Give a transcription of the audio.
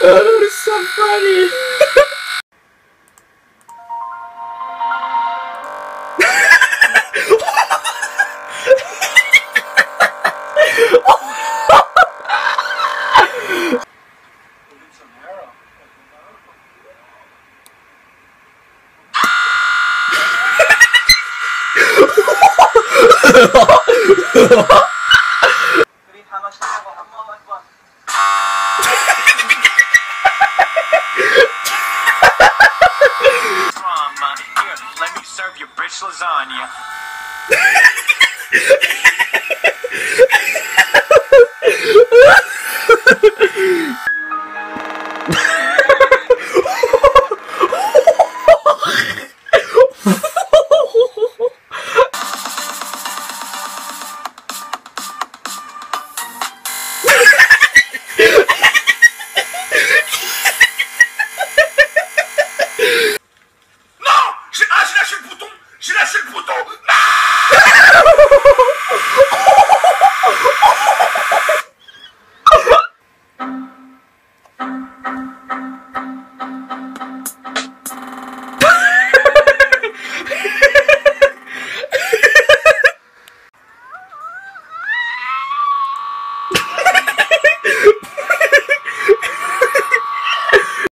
that is so funny. On. Here, let me serve you bitch lasagna. J'ai lâché le bouton.